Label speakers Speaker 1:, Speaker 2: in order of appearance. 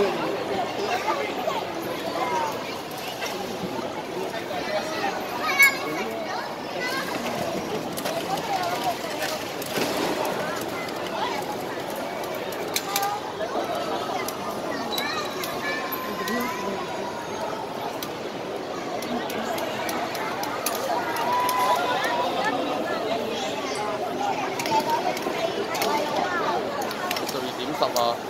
Speaker 1: 十
Speaker 2: 二点十啊。